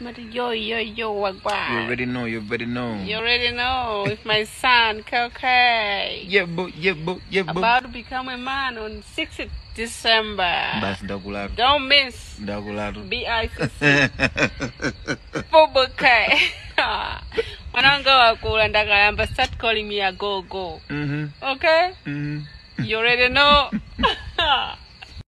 Yo, yo, yo, wagwa. You already know, you already know. You already know. If my son, KK. Yeah, boo, yeah, boo, yeah, boo. About to become a man on 6th December. Basi ndakulatu. Don't miss. Ndakulatu. BICC. Eh? I go Mwananga wakula ndakalamba start calling me a go go. Mhm. Okay? Mhm. You already know.